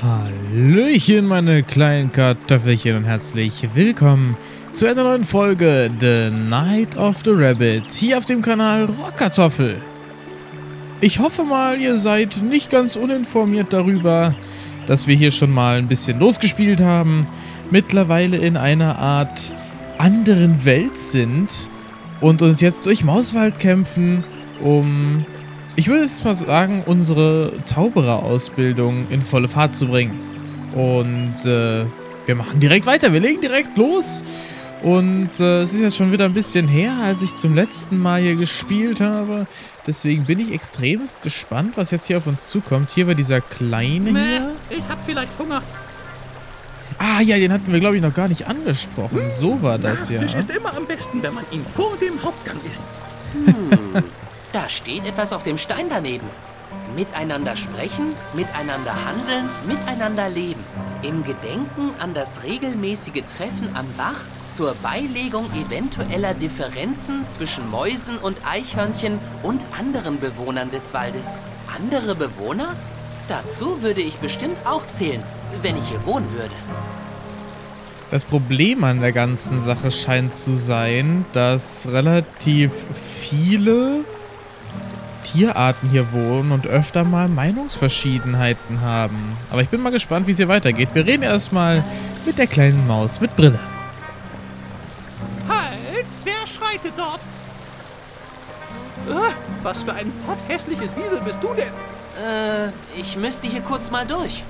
Hallöchen, meine kleinen Kartoffelchen und herzlich willkommen zu einer neuen Folge The Night of the Rabbit hier auf dem Kanal Rockkartoffel. Ich hoffe mal, ihr seid nicht ganz uninformiert darüber, dass wir hier schon mal ein bisschen losgespielt haben, mittlerweile in einer Art anderen Welt sind und uns jetzt durch Mauswald kämpfen, um ich würde jetzt mal sagen, unsere Zaubererausbildung in volle Fahrt zu bringen. Und äh, wir machen direkt weiter. Wir legen direkt los. Und äh, es ist jetzt schon wieder ein bisschen her, als ich zum letzten Mal hier gespielt habe. Deswegen bin ich extremst gespannt, was jetzt hier auf uns zukommt. Hier war dieser kleine Mäh, hier. ich hab vielleicht Hunger. Ah ja, den hatten wir, glaube ich, noch gar nicht angesprochen. So war das ja. Fisch ist immer am besten, wenn man ihn vor dem Hauptgang isst. Da steht etwas auf dem Stein daneben. Miteinander sprechen, miteinander handeln, miteinander leben. Im Gedenken an das regelmäßige Treffen am Bach zur Beilegung eventueller Differenzen zwischen Mäusen und Eichhörnchen und anderen Bewohnern des Waldes. Andere Bewohner? Dazu würde ich bestimmt auch zählen, wenn ich hier wohnen würde. Das Problem an der ganzen Sache scheint zu sein, dass relativ viele Tierarten hier wohnen und öfter mal Meinungsverschiedenheiten haben. Aber ich bin mal gespannt, wie es hier weitergeht. Wir reden erstmal mit der kleinen Maus mit Brille. Halt! Wer schreitet dort? Ah, was für ein potthässliches Wiesel bist du denn? Äh, ich müsste hier kurz mal durch.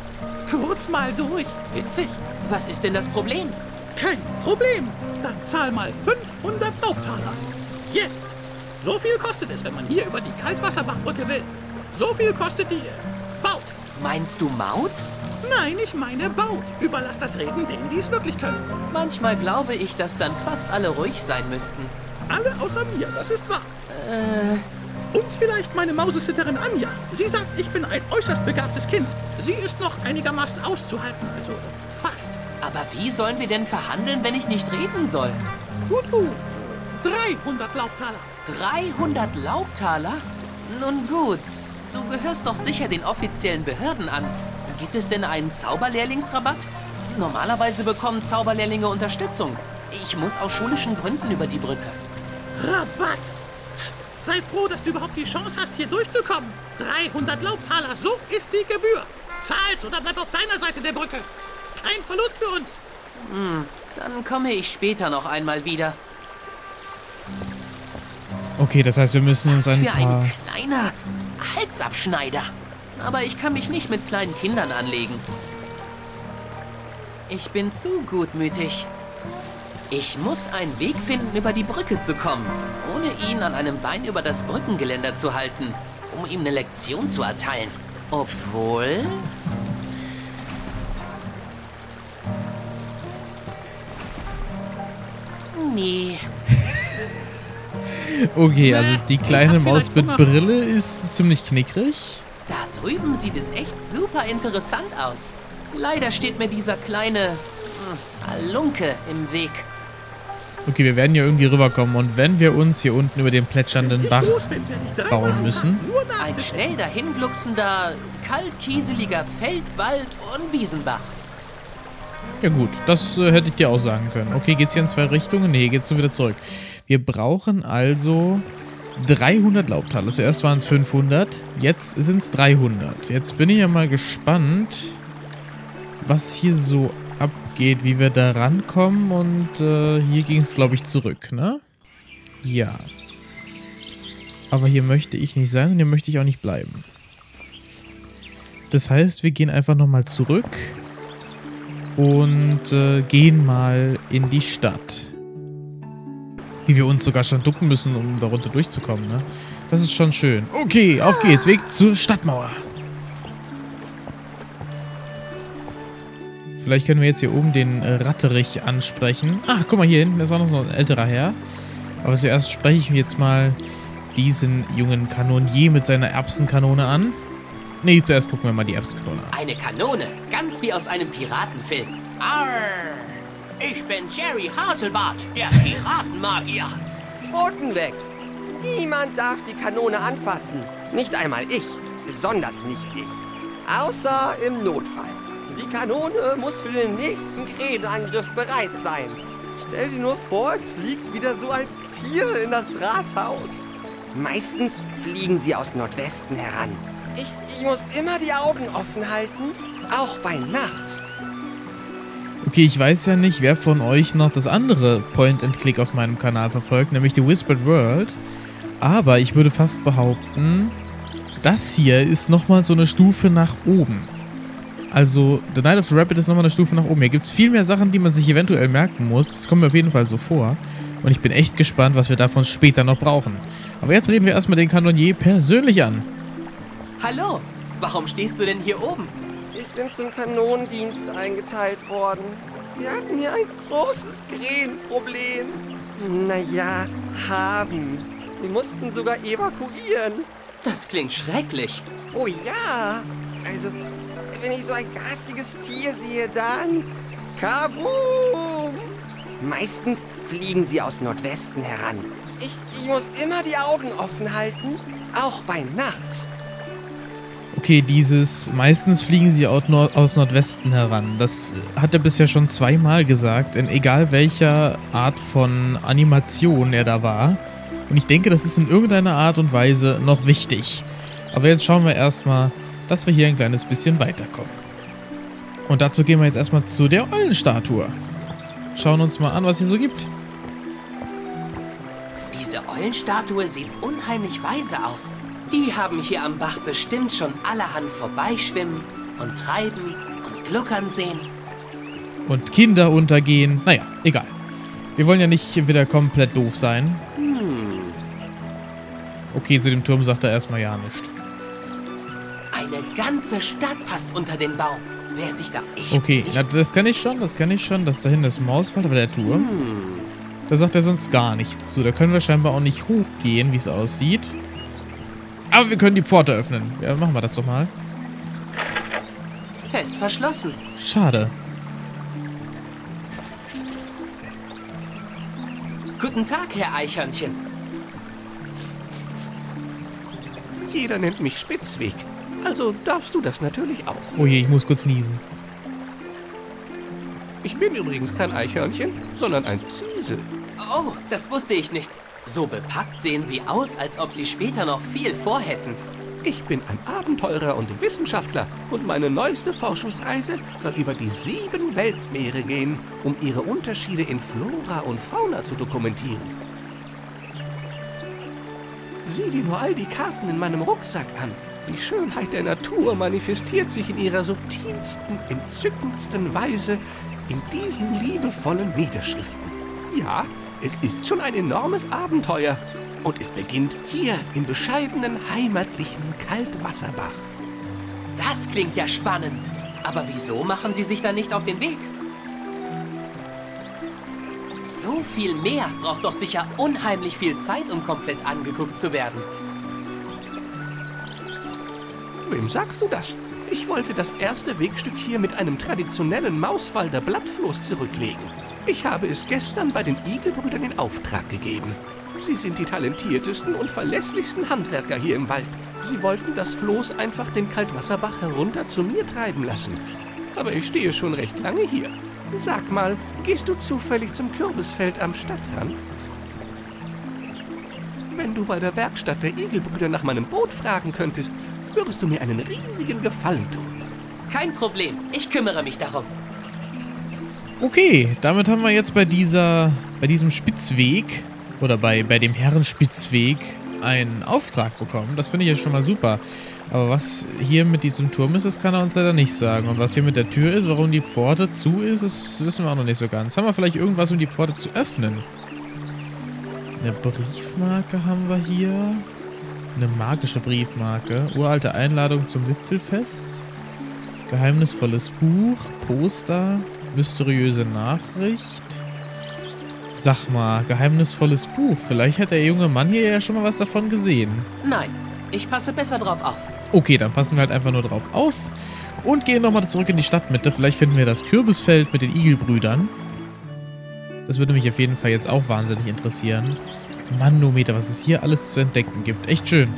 Kurz mal durch. Witzig. Was ist denn das Problem? Kein Problem. Dann zahl mal 500 Laubtaler. Jetzt. So viel kostet es, wenn man hier über die Kaltwasserbachbrücke will. So viel kostet die... Baut. Meinst du Maut? Nein, ich meine Baut. Überlass das Reden denen, die es wirklich können. Manchmal glaube ich, dass dann fast alle ruhig sein müssten. Alle außer mir, das ist wahr. Und vielleicht meine Mausesitterin Anja. Sie sagt, ich bin ein äußerst begabtes Kind. Sie ist noch einigermaßen auszuhalten, also fast. Aber wie sollen wir denn verhandeln, wenn ich nicht reden soll? Gut, gut. 300 Laubtaler. 300 Laubtaler? Nun gut, du gehörst doch sicher den offiziellen Behörden an. Gibt es denn einen Zauberlehrlingsrabatt? Normalerweise bekommen Zauberlehrlinge Unterstützung. Ich muss aus schulischen Gründen über die Brücke. Rabatt. Sei froh, dass du überhaupt die Chance hast, hier durchzukommen. 300 Laubtaler, so ist die Gebühr. Zahl's oder bleib auf deiner Seite der Brücke. Kein Verlust für uns. Dann komme ich später noch einmal wieder. Okay, das heißt, wir müssen uns Was ein für paar... ein kleiner Halsabschneider. Aber ich kann mich nicht mit kleinen Kindern anlegen. Ich bin zu gutmütig. Ich muss einen Weg finden, über die Brücke zu kommen, ohne ihn an einem Bein über das Brückengeländer zu halten, um ihm eine Lektion zu erteilen. Obwohl... Nee, Okay, also die kleine Maus mit Hunger. Brille ist ziemlich knickrig. Da drüben sieht es echt super interessant aus. Leider steht mir dieser kleine hm, Halunke im Weg. Okay, wir werden hier irgendwie rüberkommen. Und wenn wir uns hier unten über den plätschernden Bach bauen müssen. Ein schnell dahinglucksender, kaltkieseliger Feld-, Wald- und Wiesenbach. Ja gut, das äh, hätte ich dir auch sagen können. Okay, geht's hier in zwei Richtungen? Nee, geht's nur wieder zurück. Wir brauchen also 300 Laubtaler. Zuerst waren es 500, jetzt sind es 300. Jetzt bin ich ja mal gespannt, was hier so abgeht, wie wir da rankommen. Und äh, hier ging es, glaube ich, zurück, ne? Ja. Aber hier möchte ich nicht sein und hier möchte ich auch nicht bleiben. Das heißt, wir gehen einfach nochmal zurück und äh, gehen mal in die Stadt. Wie wir uns sogar schon ducken müssen, um darunter durchzukommen, ne? Das ist schon schön. Okay, auf geht's. Weg zur Stadtmauer. Vielleicht können wir jetzt hier oben den Ratterich ansprechen. Ach, guck mal, hier hinten ist auch noch so ein älterer Herr. Aber zuerst spreche ich jetzt mal diesen jungen Kanonier mit seiner Erbsenkanone an. Nee, zuerst gucken wir mal die Erbsenkanone an. Eine Kanone, ganz wie aus einem Piratenfilm. Arr! Ich bin Jerry Haselbart, der Piratenmagier. Pfoten weg! Niemand darf die Kanone anfassen. Nicht einmal ich. Besonders nicht ich. Außer im Notfall. Die Kanone muss für den nächsten Krähenangriff bereit sein. Stell dir nur vor, es fliegt wieder so ein Tier in das Rathaus. Meistens fliegen sie aus Nordwesten heran. Ich, ich muss immer die Augen offen halten, auch bei Nacht. Okay, ich weiß ja nicht, wer von euch noch das andere Point-and-Click auf meinem Kanal verfolgt, nämlich die Whispered World. Aber ich würde fast behaupten, das hier ist nochmal so eine Stufe nach oben. Also, The Night of the Rabbit ist nochmal eine Stufe nach oben. Hier gibt es viel mehr Sachen, die man sich eventuell merken muss. Das kommt mir auf jeden Fall so vor. Und ich bin echt gespannt, was wir davon später noch brauchen. Aber jetzt reden wir erstmal den Kanonier persönlich an. Hallo, warum stehst du denn hier oben? Bin zum Kanonendienst eingeteilt worden. Wir hatten hier ein großes Krähenproblem. Naja, haben. Wir mussten sogar evakuieren. Das klingt schrecklich. Oh ja. Also, wenn ich so ein garstiges Tier sehe, dann... Kaboom! Meistens fliegen sie aus Nordwesten heran. Ich, ich muss immer die Augen offen halten, auch bei Nacht. Okay, dieses meistens fliegen sie aus Nordwesten heran. Das hat er bisher schon zweimal gesagt, in egal welcher Art von Animation er da war. Und ich denke, das ist in irgendeiner Art und Weise noch wichtig. Aber jetzt schauen wir erstmal, dass wir hier ein kleines bisschen weiterkommen. Und dazu gehen wir jetzt erstmal zu der Eulenstatue. Schauen uns mal an, was hier so gibt. Diese Eulenstatue sieht unheimlich weise aus. Die haben hier am Bach bestimmt schon allerhand vorbeischwimmen und treiben und gluckern sehen. Und Kinder untergehen. Naja, egal. Wir wollen ja nicht wieder komplett doof sein. Hm. Okay, zu dem Turm sagt er erstmal ja nichts. Eine ganze Stadt passt unter den Baum. Wer sich da echt Okay, na, das kann ich schon, das kann ich schon. Das da hinten ist Mauswald, aber der Turm. Hm. Da sagt er sonst gar nichts zu. Da können wir scheinbar auch nicht hochgehen, wie es aussieht. Aber wir können die Pforte öffnen. Ja, machen wir das doch mal. Fest verschlossen. Schade. Guten Tag, Herr Eichhörnchen. Jeder nennt mich Spitzweg. Also darfst du das natürlich auch. Oh je, ich muss kurz niesen. Ich bin übrigens kein Eichhörnchen, sondern ein Ziesel. Oh, das wusste ich nicht. So bepackt sehen Sie aus, als ob Sie später noch viel vorhätten. Ich bin ein Abenteurer und Wissenschaftler und meine neueste Forschungsreise soll über die sieben Weltmeere gehen, um ihre Unterschiede in Flora und Fauna zu dokumentieren. Sieh dir nur all die Karten in meinem Rucksack an. Die Schönheit der Natur manifestiert sich in ihrer subtilsten, entzückendsten Weise in diesen liebevollen Niederschriften. Ja, es ist schon ein enormes Abenteuer. Und es beginnt hier im bescheidenen, heimatlichen Kaltwasserbach. Das klingt ja spannend. Aber wieso machen Sie sich dann nicht auf den Weg? So viel mehr braucht doch sicher unheimlich viel Zeit, um komplett angeguckt zu werden. Wem sagst du das? Ich wollte das erste Wegstück hier mit einem traditionellen Mauswalder Blattfloß zurücklegen. Ich habe es gestern bei den Igelbrüdern in Auftrag gegeben. Sie sind die talentiertesten und verlässlichsten Handwerker hier im Wald. Sie wollten das Floß einfach den Kaltwasserbach herunter zu mir treiben lassen. Aber ich stehe schon recht lange hier. Sag mal, gehst du zufällig zum Kürbisfeld am Stadtrand? Wenn du bei der Werkstatt der Igelbrüder nach meinem Boot fragen könntest, würdest du mir einen riesigen Gefallen tun. Kein Problem, ich kümmere mich darum. Okay, damit haben wir jetzt bei dieser, bei diesem Spitzweg oder bei, bei dem Herrenspitzweg einen Auftrag bekommen. Das finde ich ja schon mal super. Aber was hier mit diesem Turm ist, das kann er uns leider nicht sagen. Und was hier mit der Tür ist, warum die Pforte zu ist, das wissen wir auch noch nicht so ganz. Haben wir vielleicht irgendwas, um die Pforte zu öffnen? Eine Briefmarke haben wir hier. Eine magische Briefmarke. Uralte Einladung zum Wipfelfest. Geheimnisvolles Buch. Poster. Mysteriöse Nachricht. Sag mal, geheimnisvolles Buch. Vielleicht hat der junge Mann hier ja schon mal was davon gesehen. Nein, ich passe besser drauf auf. Okay, dann passen wir halt einfach nur drauf auf. Und gehen nochmal zurück in die Stadtmitte. Vielleicht finden wir das Kürbisfeld mit den Igelbrüdern. Das würde mich auf jeden Fall jetzt auch wahnsinnig interessieren. Manometer, was es hier alles zu entdecken gibt. Echt schön.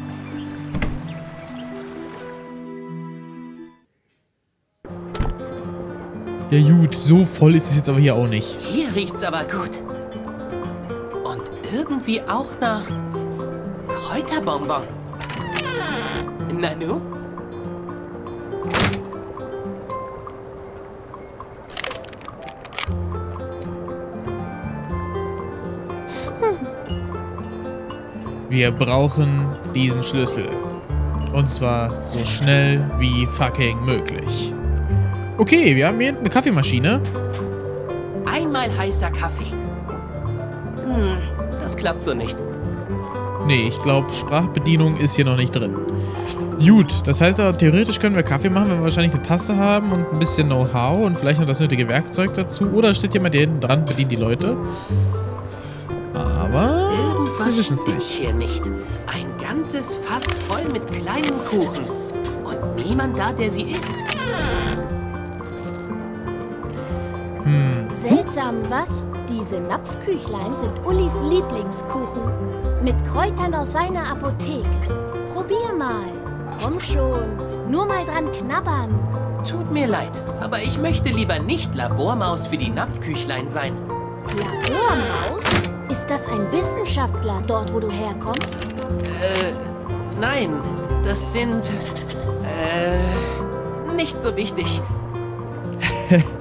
Ja gut, so voll ist es jetzt aber hier auch nicht. Hier riecht's aber gut. Und irgendwie auch nach Kräuterbonbon. Nanu? Wir brauchen diesen Schlüssel. Und zwar so schnell wie fucking möglich. Okay, wir haben hier eine Kaffeemaschine. Einmal heißer Kaffee. Hm, das klappt so nicht. Nee, ich glaube, Sprachbedienung ist hier noch nicht drin. Gut, das heißt aber, theoretisch können wir Kaffee machen, wenn wir wahrscheinlich eine Tasse haben und ein bisschen Know-how und vielleicht noch das nötige Werkzeug dazu. Oder steht jemand hier hinten dran, bedient die Leute. Aber wir Irgendwas wissen es nicht. hier nicht. Ein ganzes Fass voll mit kleinen Kuchen. Und niemand da, der sie isst. Seltsam, was? Diese Napfküchlein sind Ullis Lieblingskuchen. Mit Kräutern aus seiner Apotheke. Probier mal. Komm schon. Nur mal dran knabbern. Tut mir leid, aber ich möchte lieber nicht Labormaus für die Napfküchlein sein. Labormaus? Ist das ein Wissenschaftler dort, wo du herkommst? Nein, das sind... Äh... Nicht so wichtig.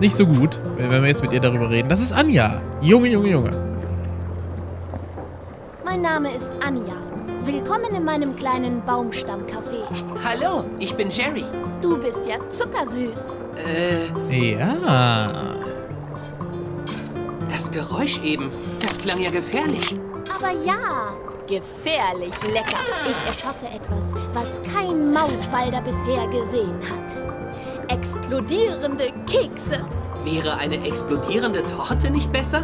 Nicht so gut, wenn wir jetzt mit ihr darüber reden. Das ist Anja. Junge, Junge, Junge. Mein Name ist Anja. Willkommen in meinem kleinen Baumstammcafé. Hallo, ich bin Jerry. Du bist ja zuckersüß. Ja. Das Geräusch eben, das klang ja gefährlich. Aber ja, gefährlich lecker. Ich erschaffe etwas, was kein Mauswalder bisher gesehen hat. Explodierende Kekse. Wäre eine explodierende Torte nicht besser?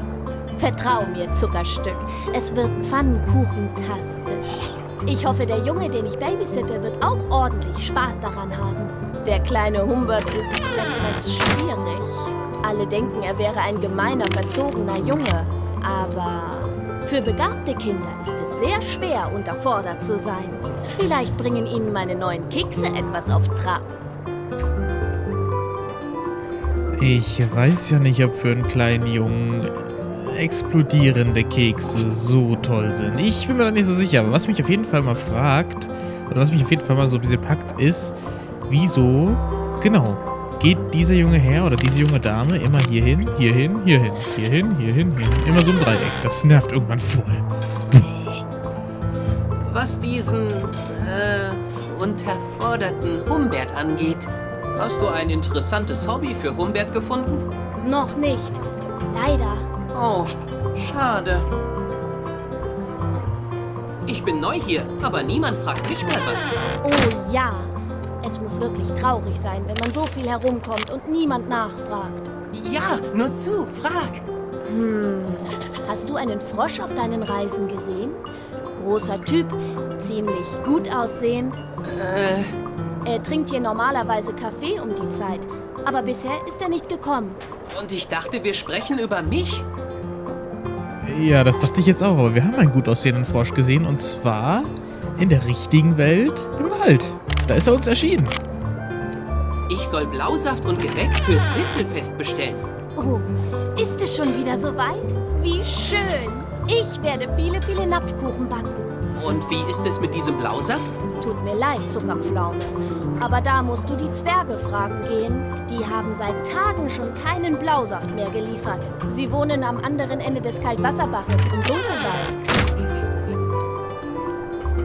Vertrau mir, Zuckerstück. Es wird pfannkuchentastisch. Ich hoffe, der Junge, den ich babysitte, wird auch ordentlich Spaß daran haben. Der kleine Humbert ist etwas schwierig. Alle denken, er wäre ein gemeiner, verzogener Junge. Aber für begabte Kinder ist es sehr schwer, unterfordert zu sein. Vielleicht bringen Ihnen meine neuen Kekse etwas auf Trab. Ich weiß ja nicht, ob für einen kleinen Jungen explodierende Kekse so toll sind. Ich bin mir da nicht so sicher, aber was mich auf jeden Fall mal fragt, oder was mich auf jeden Fall mal so ein bisschen packt, ist, wieso, genau, geht dieser junge Herr oder diese junge Dame immer hierhin, hierhin, hierhin, hierhin, hierhin, hierhin, immer so im Dreieck. Das nervt irgendwann voll. Was diesen, äh, unterforderten Humbert angeht, hast du ein interessantes Hobby für Humbert gefunden? Noch nicht. Leider. Oh, schade. Ich bin neu hier, aber niemand fragt mich mehr was. Oh ja. Es muss wirklich traurig sein, wenn man so viel herumkommt und niemand nachfragt. Ja, nur zu, frag. Hast du einen Frosch auf deinen Reisen gesehen? Großer Typ, ziemlich gut aussehend. Er trinkt hier normalerweise Kaffee um die Zeit, aber bisher ist er nicht gekommen. Und ich dachte, wir sprechen über mich. Ja, das dachte ich jetzt auch, aber wir haben einen gut aussehenden Frosch gesehen und zwar in der richtigen Welt im Wald. Da ist er uns erschienen. Ich soll Blausaft und Gebäck fürs Wipfelfest bestellen. Oh, ist es schon wieder soweit? Wie schön! Ich werde viele, viele Napfkuchen backen. Und wie ist es mit diesem Blausaft? Tut mir leid, Zuckerpflaume. Aber da musst du die Zwerge fragen gehen. Die haben seit Tagen schon keinen Blausaft mehr geliefert. Sie wohnen am anderen Ende des Kaltwasserbaches im Dunkelwald.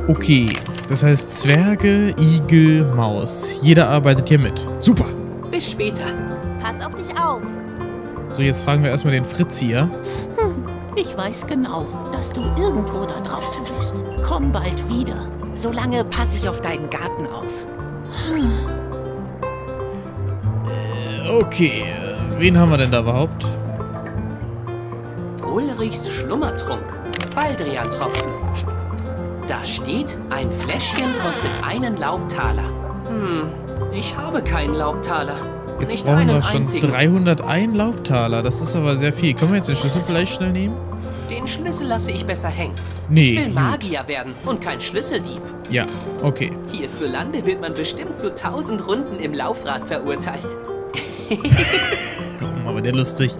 Okay, das heißt Zwerge, Igel, Maus. Jeder arbeitet hier mit. Super. Bis später. Pass auf dich auf. So, jetzt fragen wir erstmal den Fritz hier. Ich weiß genau, dass du irgendwo da draußen bist. Komm bald wieder. Solange passe ich auf deinen Garten auf. Okay, äh, wen haben wir denn da überhaupt? Ulrichs Schlummertrunk. Baldrian-Tropfen. Da steht, ein Fläschchen kostet einen Laubtaler. Hm, ich habe keinen Laubtaler. Jetzt Nicht brauchen wir schon einzigen. 301 Laubtaler. Das ist aber sehr viel. Können wir jetzt den Schlüssel vielleicht schnell nehmen? Den Schlüssel lasse ich besser hängen. Nee, Ich will. Magier werden und kein Schlüsseldieb. Ja, okay. Hierzulande wird man bestimmt zu tausend Runden im Laufrad verurteilt. Aber der lustig.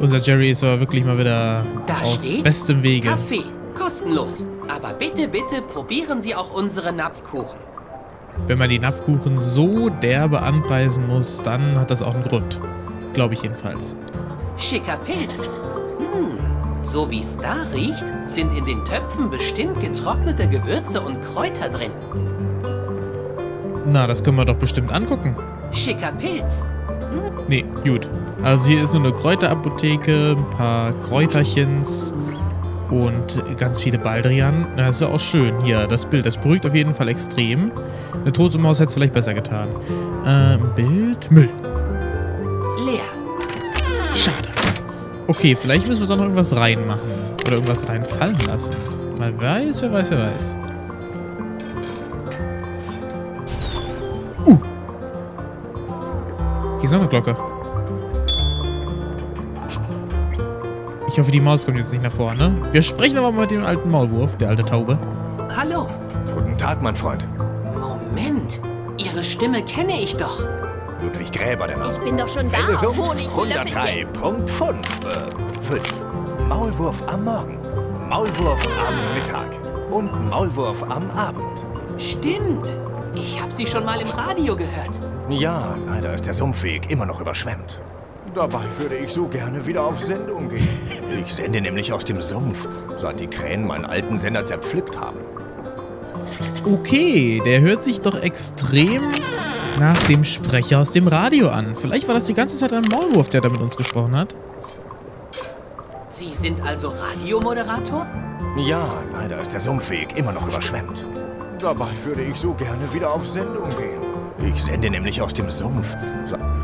Unser Jerry ist aber wirklich mal wieder Da auf steht bestem Wege. Kaffee, kostenlos. Aber bitte, bitte probieren Sie auch unsere Napfkuchen. Wenn man die Napfkuchen so derbe anpreisen muss, dann hat das auch einen Grund. Glaube ich jedenfalls. Schicker Pilz. Hm, so wie es da riecht, sind in den Töpfen bestimmt getrocknete Gewürze und Kräuter drin. Na, das können wir doch bestimmt angucken. Schicker Pilz. Nee, gut. Also hier ist nur eine Kräuterapotheke, ein paar Kräuterchens und ganz viele Baldrian. Das ist ja auch schön. Hier, das Bild, das beruhigt auf jeden Fall extrem. Eine tote Maus hätte es vielleicht besser getan. Ähm, Bild, Müll. Leer. Schade. Okay, vielleicht müssen wir da noch irgendwas reinmachen. Oder irgendwas reinfallen lassen. Mal weiß, wer weiß, wer weiß. Uh. Hier ist noch eine Glocke. Ich hoffe, die Maus kommt jetzt nicht nach vorne. Wir sprechen aber mal mit dem alten Maulwurf, der alte Taube. Hallo. Guten Tag, mein Freund. Moment. Ihre Stimme kenne ich doch. Ludwig Gräber, der Name. Ich bin doch schon da, Felle Sumpf Honiglöffelchen. 103.5. Äh, 5. Maulwurf am Morgen. Maulwurf am Mittag. Und Maulwurf am Abend. Stimmt. Ich habe Sie schon mal im Radio gehört. Ja, leider ist der Sumpfweg immer noch überschwemmt. Dabei würde ich so gerne wieder auf Sendung gehen. Ich sende nämlich aus dem Sumpf, seit die Krähen meinen alten Sender zerpflückt haben. Okay, der hört sich doch extrem nach dem Sprecher aus dem Radio an. Vielleicht war das die ganze Zeit ein Maulwurf, der da mit uns gesprochen hat. Sie sind also Radiomoderator? Ja, leider ist der Sumpfweg immer noch überschwemmt. Dabei würde ich so gerne wieder auf Sendung gehen. Ich sende nämlich aus dem Sumpf.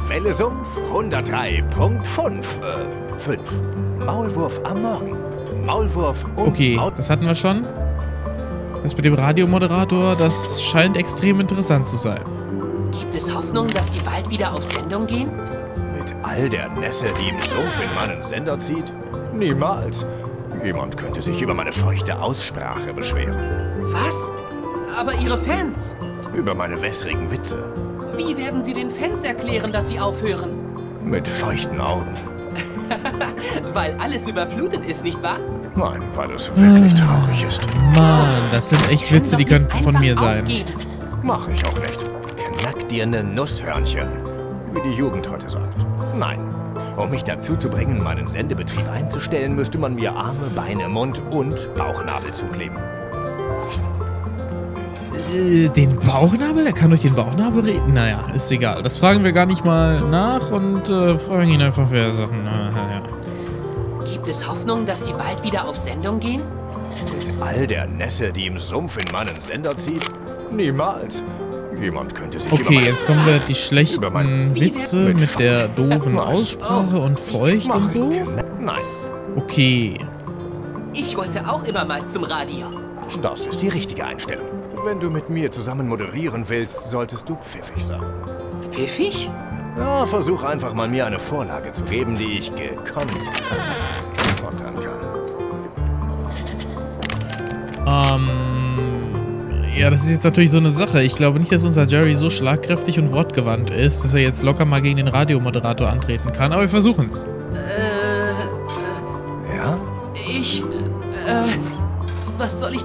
Welle Sumpf 103.5. Äh, 5. Maulwurf am Morgen. Maulwurf und Okay, Maul das hatten wir schon. Das mit dem Radiomoderator, das scheint extrem interessant zu sein. Gibt es Hoffnung, dass Sie bald wieder auf Sendung gehen? Mit all der Nässe, die im Sumpf in meinen Sender zieht? Niemals. Jemand könnte sich über meine feuchte Aussprache beschweren. Was? Aber Ihre Fans? Über meine wässrigen Witze. Wie werden Sie den Fans erklären, dass Sie aufhören? Mit feuchten Augen. Weil alles überflutet ist, nicht wahr? Nein, weil es wirklich traurig ist. Mann, das sind echt Witze, die könnten von mir sein. aufgeben. Mach ich auch nicht. Knack dir ne Nusshörnchen, wie die Jugend heute sagt. Nein. Um mich dazu zu bringen, meinen Sendebetrieb einzustellen, müsste man mir Arme, Beine, Mund und Bauchnabel zukleben. Äh, den Bauchnabel? Er kann durch den Bauchnabel reden? Naja, ist egal. Das fragen wir gar nicht mal nach und äh, fragen ihn einfach, wer er Sachen. Na, ja. Gibt es Hoffnung, dass Sie bald wieder auf Sendung gehen? Mit all der Nässe, die im Sumpf in meinen Sender zieht? Niemals. Jemand könnte sich über Okay, jetzt kommen wir die schlechten Witze Mit mit der doofen. Aussprache und feucht Mach und so. Nein, Okay. Ich wollte auch immer mal zum Radio. das ist die richtige Einstellung. Wenn du mit mir zusammen moderieren willst, solltest du pfiffig sein. Pfiffig? Ja, versuch einfach mal mir eine Vorlage zu geben, die ich gekonnt kontern kann. Ähm. Ja, das ist jetzt natürlich so eine Sache. Ich glaube nicht, dass unser Jerry so schlagkräftig und wortgewandt ist, dass er jetzt locker mal gegen den Radiomoderator antreten kann. Aber wir versuchen's. Ja?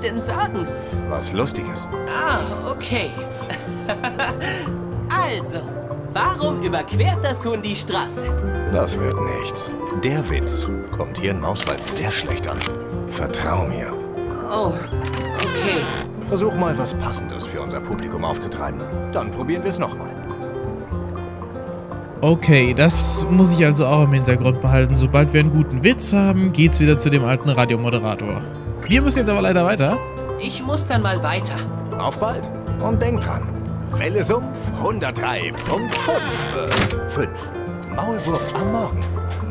Denn sagen? Was Lustiges. Ah, okay. also, warum überquert das Huhn die Straße? Das wird nichts. Der Witz kommt hier in Mauswald sehr schlecht an. Vertrau mir. Oh, okay. Versuch mal was Passendes für unser Publikum aufzutreiben. Dann probieren wir es nochmal. Okay, das muss ich also auch im Hintergrund behalten. Sobald wir einen guten Witz haben, geht's wieder zu dem alten Radiomoderator. Wir müssen jetzt aber leider weiter. Ich muss dann mal weiter. Auf bald. Und denk dran. Welle Sumpf 103.5. Äh, 5. Maulwurf am Morgen.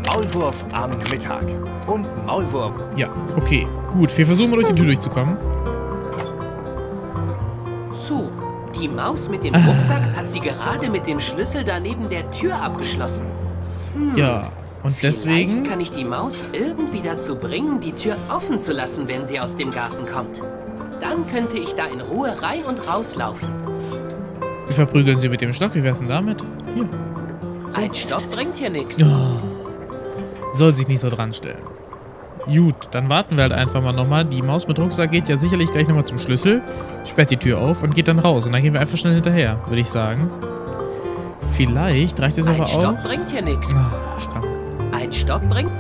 Maulwurf am Mittag. Und Maulwurf. Ja, okay. Gut, wir versuchen mal durch die Tür durchzukommen. Zu. Die Maus mit dem Rucksack hat sie gerade mit dem Schlüssel daneben der Tür abgeschlossen. Ja, und deswegen... Vielleicht kann ich die Maus irgendwie dazu bringen, die Tür offen zu lassen, wenn sie aus dem Garten kommt. Dann könnte ich da in Ruhe rein und rauslaufen. Wir verprügeln sie mit dem Stock. Wie wär's denn damit? Hier. Auto? Ein Stopp bringt hier nichts. Soll sich nicht so dran stellen. Gut, dann warten wir halt einfach mal nochmal. Die Maus mit Rucksack geht ja sicherlich gleich nochmal zum Schlüssel, sperrt die Tür auf und geht dann raus. Und dann gehen wir einfach schnell hinterher, würde ich sagen. Vielleicht reicht es aber Ein Stopp auch. bringt hier nichts. Ah, stramm. Ein Stopp bringt...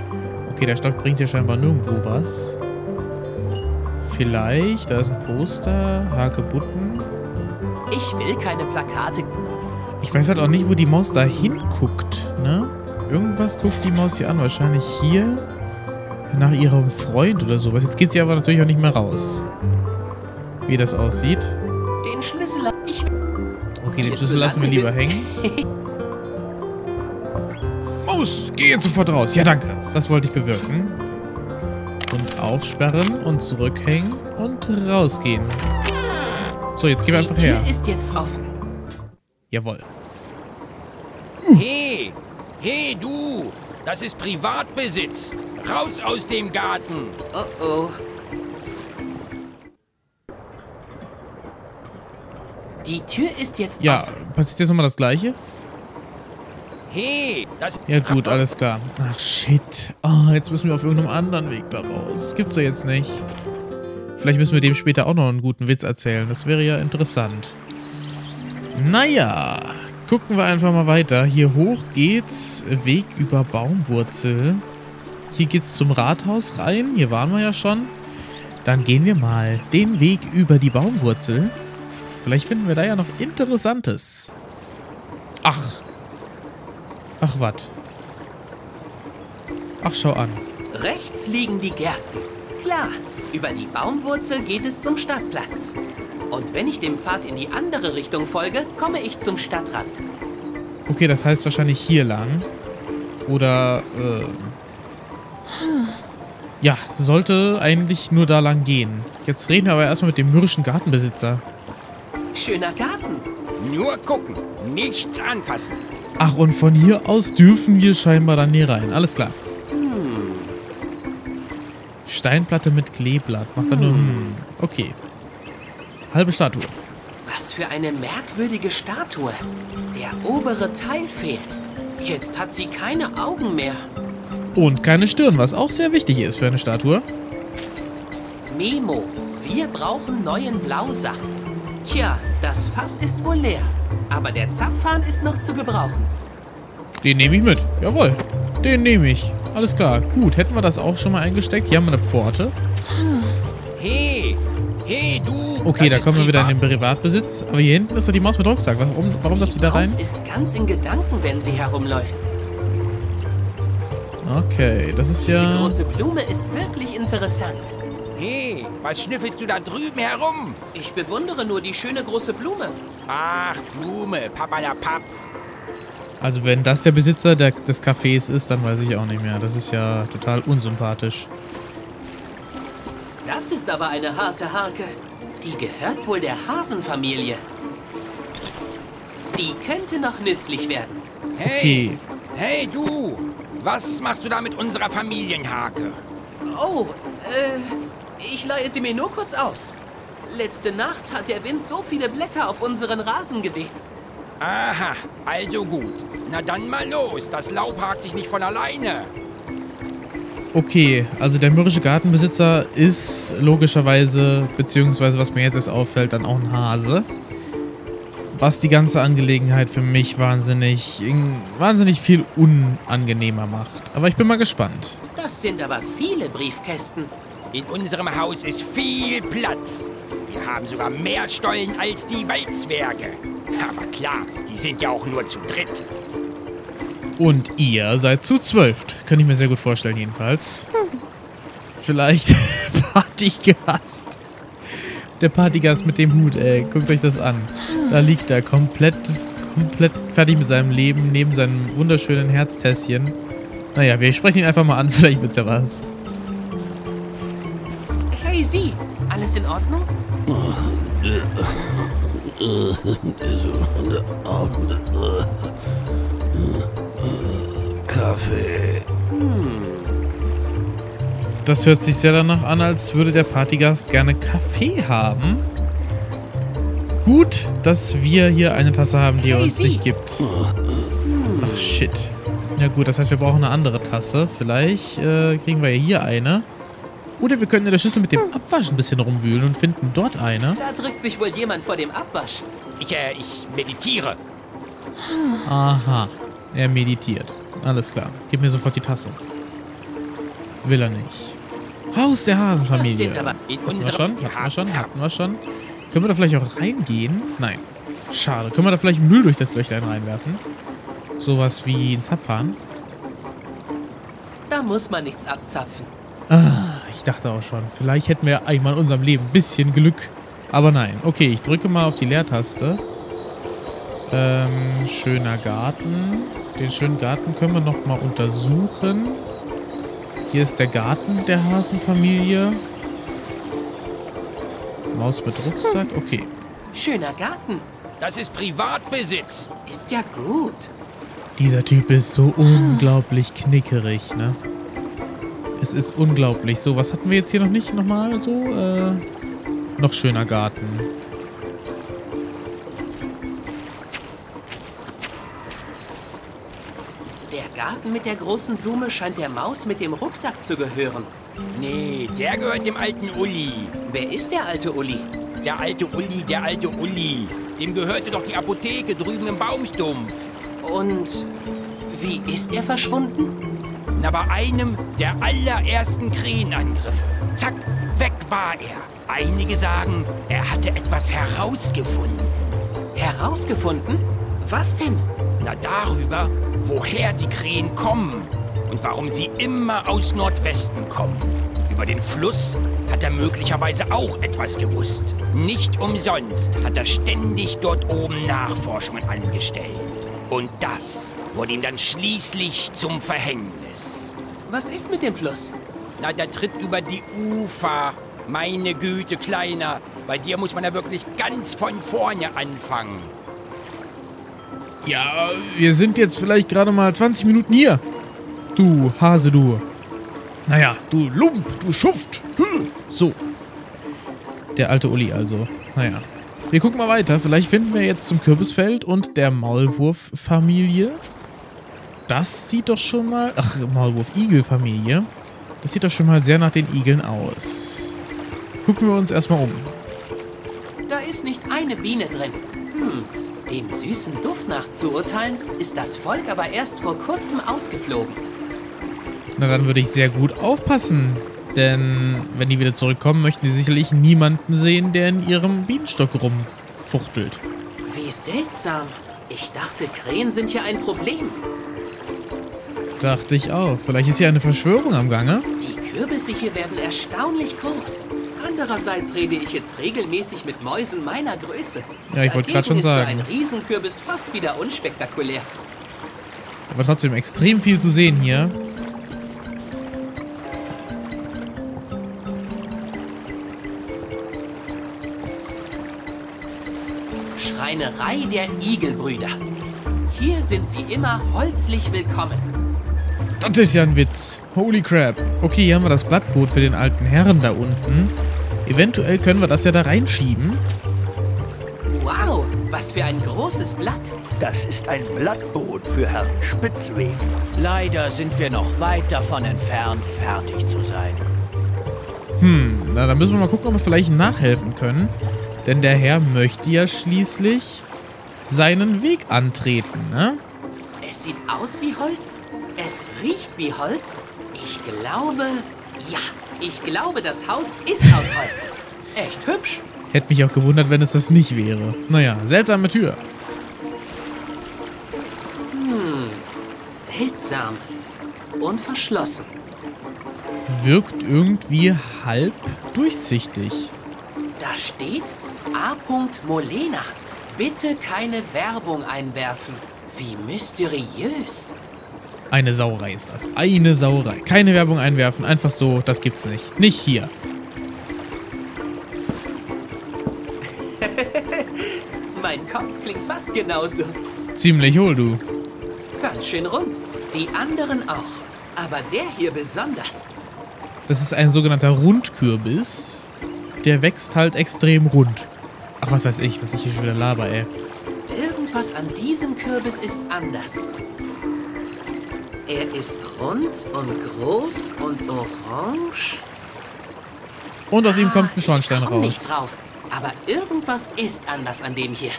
Okay, der Stock bringt hier scheinbar nirgendwo was. Vielleicht, da ist ein Poster, Hakebutten. Ich will keine Plakate. Ich weiß halt auch nicht, wo die Maus da hinguckt, ne? Irgendwas guckt die Maus hier an. Wahrscheinlich hier nach ihrem Freund oder sowas. Jetzt geht sie aber natürlich auch nicht mehr raus. Wie das aussieht. Den Schlüssel... Ich Okay, den Schlüssel lassen wir lieber hängen. Maus, geh jetzt sofort raus. Ja, danke. Das wollte ich bewirken. Und aufsperren und zurückhängen und rausgehen. So, jetzt gehen wir Die einfach Tür her. ist jetzt offen. Jawohl. Hey, hey du, das ist Privatbesitz. Raus aus dem Garten. Oh oh. Die Tür ist jetzt Ja, offen. passiert jetzt nochmal das gleiche? Hey, das Ja gut, alles klar. Ach shit. Oh, jetzt müssen wir auf irgendeinem anderen Weg da raus. Das gibt's ja jetzt nicht. Vielleicht müssen wir dem später auch noch einen guten Witz erzählen. Das wäre ja interessant. Naja, gucken wir einfach mal weiter. Hier hoch geht's. Weg über Baumwurzel. Hier geht's zum Rathaus rein. Hier waren wir ja schon. Dann gehen wir mal den Weg über die Baumwurzel. Vielleicht finden wir da ja noch Interessantes. Ach, Ach, wat? Ach, schau an. Rechts liegen die Gärten. Klar, über die Baumwurzel geht es zum Stadtplatz. Und wenn ich dem Pfad in die andere Richtung folge, komme ich zum Stadtrand. Okay, das heißt wahrscheinlich hier lang. Oder, äh... Ja, sollte eigentlich nur da lang gehen. Jetzt reden wir aber erstmal mit dem mürrischen Gartenbesitzer. Schöner Garten. nur gucken, nichts anfassen. Ach, und von hier aus dürfen wir scheinbar dann hier rein. Alles klar. Steinplatte mit Kleeblatt. Macht er nur... Hm. Okay. Halbe Statue. Was für eine merkwürdige Statue. Der obere Teil fehlt. Jetzt hat sie keine Augen mehr. Und keine Stirn, was auch sehr wichtig ist für eine Statue. Memo, wir brauchen neuen Blausaft. Tja, das Fass ist wohl leer. Aber der Zapfhahn ist noch zu gebrauchen. Den nehme ich mit. Jawohl. Den nehme ich. Alles klar. Gut, hätten wir das auch schon mal eingesteckt. Hier haben wir eine Pforte. Hey, hey du. Okay, da kommen wir wieder in den privat- Privatbesitz. Aber hier hinten ist doch die Maus mit Rucksack. Warum, warum darf die da rein? Maus ist ganz in Gedanken, wenn sie herumläuft. Okay, das ist Diese ja... große Blume ist wirklich interessant. Was schnüffelst du da drüben herum? Ich bewundere nur die schöne große Blume. Ach, Blume, papalapap. Also wenn das der Besitzer der, des Cafés ist, dann weiß ich auch nicht mehr. Das ist ja total unsympathisch. Das ist aber eine harte Harke. Die gehört wohl der Hasenfamilie. Die könnte noch nützlich werden. Hey, Okay. hey du, was machst du da mit unserer Familienhake? Oh, äh, ich leihe sie mir nur kurz aus. Letzte Nacht hat der Wind so viele Blätter auf unseren Rasen geweht. Aha, also gut. Na dann mal los, das Laub hakt sich nicht von alleine. Okay, also der mürrische Gartenbesitzer ist logischerweise, beziehungsweise was mir jetzt erst auffällt, dann auch ein Hase. Was die ganze Angelegenheit für mich wahnsinnig, wahnsinnig viel unangenehmer macht. Aber ich bin mal gespannt. Das sind aber viele Briefkästen. In unserem Haus ist viel Platz. Wir haben sogar mehr Stollen als die Waldzwerge. Aber klar, die sind ja auch nur zu dritt. Und ihr seid zu zwölft. Könnte ich mir sehr gut vorstellen, jedenfalls. Vielleicht Partygast. Der Partygast mit dem Hut, ey. Guckt euch das an. Da liegt er komplett, komplett fertig mit seinem Leben, neben seinem wunderschönen Herztässchen. Naja, wir sprechen ihn einfach mal an, vielleicht wird's ja was. Sie, alles in Ordnung? Kaffee. Das hört sich sehr danach an, als würde der Partygast gerne Kaffee haben. Gut, dass wir hier eine Tasse haben, die er uns nicht gibt. Ach, Ach, shit. Ja gut, das heißt, wir brauchen eine andere Tasse. Vielleicht äh, kriegen wir ja hier eine. Oder wir können in der Schüssel mit dem Abwasch ein bisschen rumwühlen und finden dort eine. Da drückt sich wohl jemand vor dem Abwasch. Ich, äh, ich meditiere. Aha. Er meditiert. Alles klar. Gib mir sofort die Tasse. Will er nicht. Haus der Hasenfamilie. Hatten wir schon? Hatten wir schon? Hatten wir schon? Können wir da vielleicht auch reingehen? Nein. Schade. Können wir da vielleicht Müll durch das Löchlein reinwerfen? Sowas wie ein Zapfhahn? Da muss man nichts abzapfen. Ich dachte auch schon. Vielleicht hätten wir einmal in unserem Leben ein bisschen Glück. Aber nein. Okay, ich drücke mal auf die Leertaste. Ähm, schöner Garten. Den schönen Garten können wir nochmal untersuchen. Hier ist der Garten der Hasenfamilie. Maus mit Rucksack. Okay. Schöner Garten. Das ist Privatbesitz. Ist ja gut. Dieser Typ ist so unglaublich knickerig, ne? Es ist unglaublich. So, was hatten wir jetzt hier noch nicht nochmal so? Äh, noch schöner Garten. Der Garten mit der großen Blume scheint der Maus mit dem Rucksack zu gehören. Nee, der gehört dem alten Uli. Wer ist der alte Uli? Der alte Uli, der alte Uli. Dem gehörte doch die Apotheke drüben im Baumstumpf. Und wie ist er verschwunden? Na, bei einem der allerersten Krähenangriffe. Zack, weg war er. Einige sagen, er hatte etwas herausgefunden. Herausgefunden? Was denn? Na, darüber, woher die Krähen kommen und warum sie immer aus Nordwesten kommen. Über den Fluss hat er möglicherweise auch etwas gewusst. Nicht umsonst hat er ständig dort oben Nachforschungen angestellt. Und das wurde ihm dann schließlich zum Verhängnis. Was ist mit dem Fluss? Na, der tritt über die Ufer. Meine Güte, Kleiner. Bei dir muss man ja wirklich ganz von vorne anfangen. Ja, wir sind jetzt vielleicht gerade mal 20 Minuten hier. Du Hase, du. Naja, du Lump, du Schuft. Hm. So. Der alte Uli also. Naja. Wir gucken mal weiter. Vielleicht finden wir jetzt zum Kürbisfeld und der Maulwurf-Familie. Das sieht doch schon mal... Ach, Maulwurf-Igel-Familie. Das sieht doch schon mal sehr nach den Igeln aus. Gucken wir uns erstmal um. Da ist nicht eine Biene drin. Hm, dem süßen Duft nach zu urteilen, ist das Volk aber erst vor kurzem ausgeflogen. Na, dann würde ich sehr gut aufpassen. Denn wenn die wieder zurückkommen, möchten die sicherlich niemanden sehen, der in ihrem Bienenstock rumfuchtelt. Wie seltsam. Ich dachte, Krähen sind ja ein Problem. Dachte ich auch. Vielleicht ist hier eine Verschwörung am Gange. Die Kürbisse hier werden erstaunlich groß. Andererseits rede ich jetzt regelmäßig mit Mäusen meiner Größe. Ja, ich wollte gerade schon Dagegen ist sagen. so ein Riesenkürbis fast wieder unspektakulär. Aber trotzdem extrem viel zu sehen hier. Schreinerei der Igelbrüder. Hier sind sie immer holzlich willkommen. Das ist ja ein Witz. Holy crap. Okay, hier haben wir das Blattboot für den alten Herrn da unten. Eventuell können wir das ja da reinschieben. Wow, was für ein großes Blatt. Das ist ein Blattboot für Herrn Spitzweg. Leider sind wir noch weit davon entfernt, fertig zu sein. Hm, na dann müssen wir mal gucken, ob wir vielleicht nachhelfen können. Denn der Herr möchte ja schließlich seinen Weg antreten, ne? Es sieht aus wie Holz. Es riecht wie Holz. Ich glaube, ja, ich glaube, das Haus ist aus Holz. Echt hübsch. Hätte mich auch gewundert, wenn es das nicht wäre. Naja, seltsame Tür. Seltsam. Unverschlossen. Wirkt irgendwie halb durchsichtig. Da steht A. Molena. Bitte keine Werbung einwerfen. Wie mysteriös. Eine Sauerei ist das. Eine Sauerei. Keine Werbung einwerfen. Einfach so, das gibt's nicht. Nicht hier. Mein Kopf klingt fast genauso. Ziemlich hohl, du. Ganz schön rund. Die anderen auch. Aber der hier besonders. Das ist ein sogenannter Rundkürbis. Der wächst halt extrem rund. Ach, was weiß ich, was ich hier schon wieder laber, ey. Irgendwas an diesem Kürbis ist anders. Er ist rund und groß und orange. Und aus ihm kommt ein Schornstein Ich komm nicht raus. drauf, aber irgendwas ist anders an dem hier.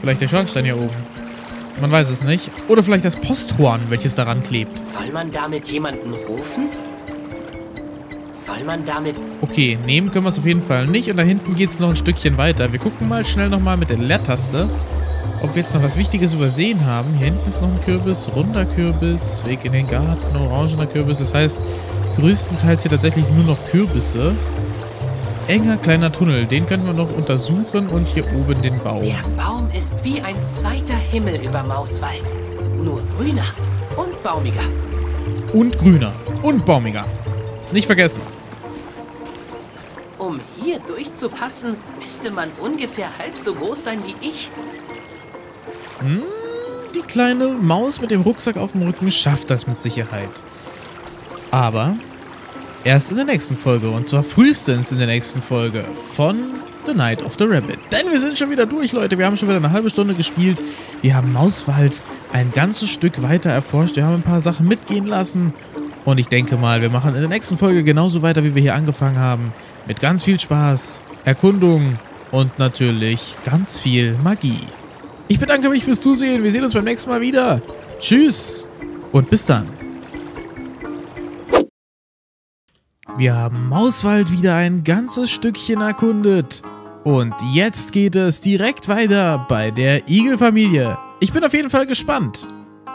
Vielleicht der Schornstein hier oben. Man weiß es nicht. Oder vielleicht das Posthorn, welches daran klebt. Soll man damit jemanden rufen? Soll man damit... Okay, nehmen können wir es auf jeden Fall nicht. Und da hinten geht es noch ein Stückchen weiter. Wir gucken mal schnell nochmal mit der Leertaste, ob wir jetzt noch was Wichtiges übersehen haben. Hier hinten ist noch ein Kürbis, runder Kürbis, Weg in den Garten, orangener Kürbis. Das heißt, größtenteils hier tatsächlich nur noch Kürbisse. Enger kleiner Tunnel, den können wir noch untersuchen und hier oben den Baum. Der Baum ist wie ein zweiter Himmel über Mauswald. Nur grüner und baumiger. Und grüner und baumiger. Nicht vergessen. Um hier durchzupassen, müsste man ungefähr halb so groß sein wie ich. Hm, die kleine Maus mit dem Rucksack auf dem Rücken schafft das mit Sicherheit. Aber erst in der nächsten Folge. Und zwar frühestens in der nächsten Folge von The Night of the Rabbit. Denn wir sind schon wieder durch, Leute. Wir haben schon wieder eine halbe Stunde gespielt. Wir haben Mauswald ein ganzes Stück weiter erforscht. Wir haben ein paar Sachen mitgehen lassen. Und ich denke mal, wir machen in der nächsten Folge genauso weiter, wie wir hier angefangen haben. Mit ganz viel Spaß, Erkundung und natürlich ganz viel Magie. Ich bedanke mich fürs Zusehen. Wir sehen uns beim nächsten Mal wieder. Tschüss und bis dann. Wir haben Mauswald wieder ein ganzes Stückchen erkundet. Und jetzt geht es direkt weiter bei der Igelfamilie. Ich bin auf jeden Fall gespannt.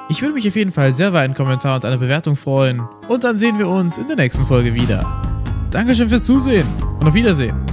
Ich würde mich auf jeden Fall sehr über einen Kommentar und eine Bewertung freuen. Und dann sehen wir uns in der nächsten Folge wieder. Dankeschön fürs Zusehen und auf Wiedersehen.